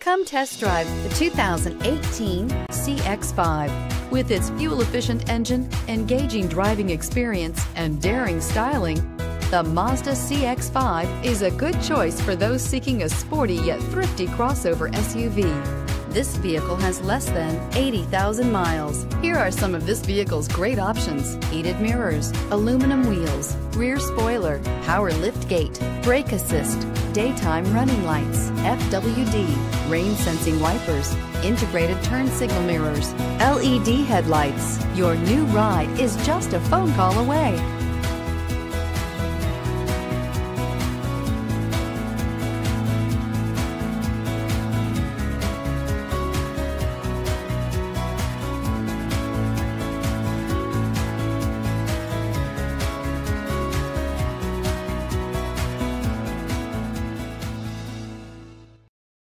Come test drive the 2018 CX-5. With its fuel-efficient engine, engaging driving experience, and daring styling, the Mazda CX-5 is a good choice for those seeking a sporty yet thrifty crossover SUV. This vehicle has less than 80,000 miles. Here are some of this vehicle's great options. Heated mirrors, aluminum wheels, power lift gate, brake assist, daytime running lights, FWD, rain sensing wipers, integrated turn signal mirrors, LED headlights. Your new ride is just a phone call away.